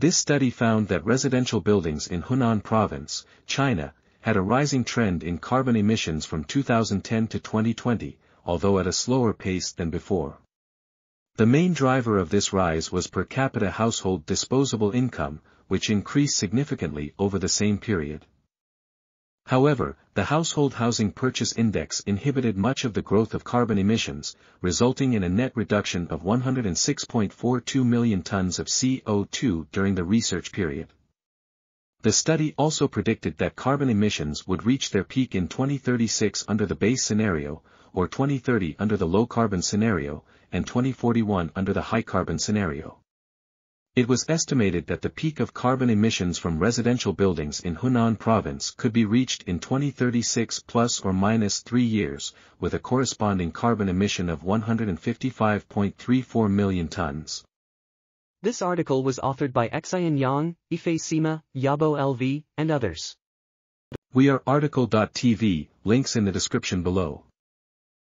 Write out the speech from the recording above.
This study found that residential buildings in Henan province, China, had a rising trend in carbon emissions from 2010 to 2020, although at a slower pace than before. The main driver of this rise was per capita household disposable income, which increased significantly over the same period. However, the household housing purchase index inhibited much of the growth of carbon emissions, resulting in a net reduction of 106.42 million tons of CO2 during the research period. The study also predicted that carbon emissions would reach their peak in 2036 under the base scenario, or 2030 under the low-carbon scenario, and 2041 under the high-carbon scenario. It was estimated that the peak of carbon emissions from residential buildings in Henan province could be reached in 2036 plus or minus three years, with a corresponding carbon emission of 155.34 million tons. This article was authored by Xin Yang, Yifei Sima, Yabo LV, and others. We are RTCL.TV, links in the description below.